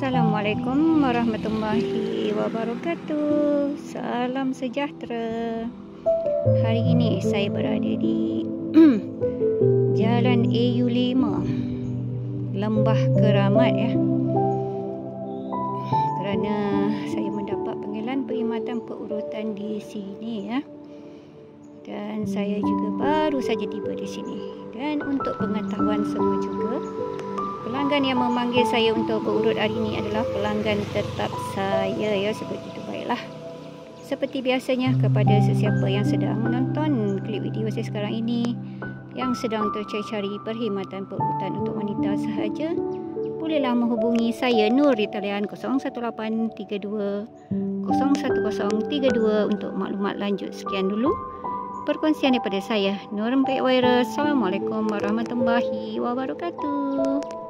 Assalamualaikum warahmatullahi wabarakatuh. Salam sejahtera. Hari ini saya berada di Jalan AU5 Lembah Keramat ya. Kerana saya mendapat panggilan perkhidmatan perurutan di sini ya. Dan saya juga baru saja tiba di sini. Dan untuk pengetahuan semua juga, pelanggan yang memanggil saya untuk berurut hari ini adalah pelanggan tetap saya ya. Seperti itu baiklah. Seperti biasanya kepada sesiapa yang sedang menonton klip video saya sekarang ini yang sedang tercari-cari perkhidmatan perurutan untuk wanita sahaja bolehlah menghubungi saya Nur di talian 01832 01032 untuk maklumat lanjut sekian dulu. Perkongsian daripada saya Nur Mpek Waira Assalamualaikum warahmatullahi wabarakatuh